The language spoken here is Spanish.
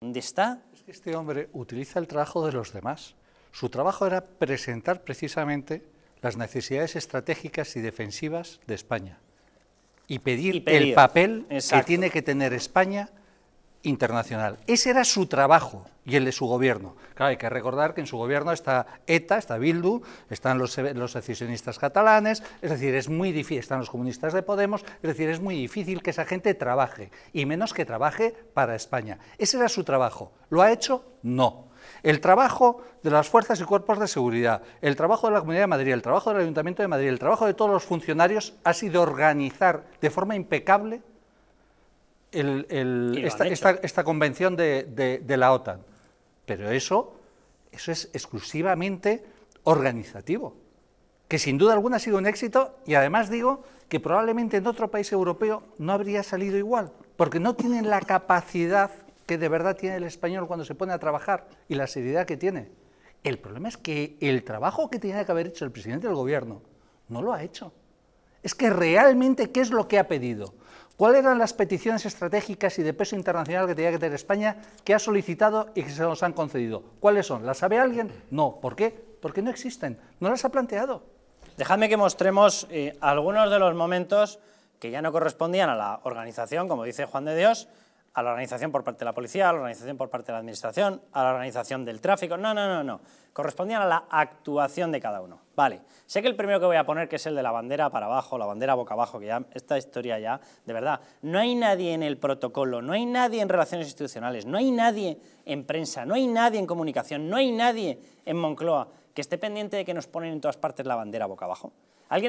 ¿Dónde está? Es que este hombre utiliza el trabajo de los demás. Su trabajo era presentar precisamente las necesidades estratégicas y defensivas de España y pedir, Y pedir, el papel exacto. que tiene que tener España internacional. Ese era su trabajo y el de su gobierno. Claro, hay que recordar que en su gobierno está ETA, está Bildu, están los, secesionistas catalanes, es decir, es muy difícil, están los comunistas de Podemos, es decir, es muy difícil que esa gente trabaje, y menos que trabaje para España. Ese era su trabajo. ¿Lo ha hecho? No. El trabajo de las fuerzas y cuerpos de seguridad, el trabajo de la Comunidad de Madrid, el trabajo del Ayuntamiento de Madrid, el trabajo de todos los funcionarios ha sido organizar de forma impecable el- esta, esta- esta convención de, de- de la OTAN. Pero eso, eso es exclusivamente organizativo, que sin duda alguna ha sido un éxito y además digo que probablemente en otro país europeo no habría salido igual, porque no tienen la capacidad que de verdad tiene el español cuando se pone a trabajar y la seriedad que tiene. El problema es que el trabajo que tenía que haber hecho el presidente del gobierno no lo ha hecho. Es que realmente, ¿qué es lo que ha pedido? ¿Cuáles eran las peticiones estratégicas y de peso internacional que tenía que tener España que ha solicitado y que se nos han concedido? ¿Cuáles son? ¿Las sabe alguien? No. ¿Por qué? Porque no existen. No las ha planteado. Dejadme que mostremos eh, algunos de los momentos que ya no correspondían a la organización, como dice Juan de Dios, a la organización por parte de la policía, a la organización por parte de la administración, a la organización del tráfico. No, no, no, no. Correspondían a la actuación de cada uno. Vale. Sé que el primero que voy a poner, que es el de la bandera para abajo, la bandera boca abajo, que ya esta historia ya, de verdad, no hay nadie en el protocolo, no hay nadie en relaciones institucionales, no hay nadie en prensa, no hay nadie en comunicación, no hay nadie en Moncloa que esté pendiente de que nos ponen en todas partes la bandera boca abajo.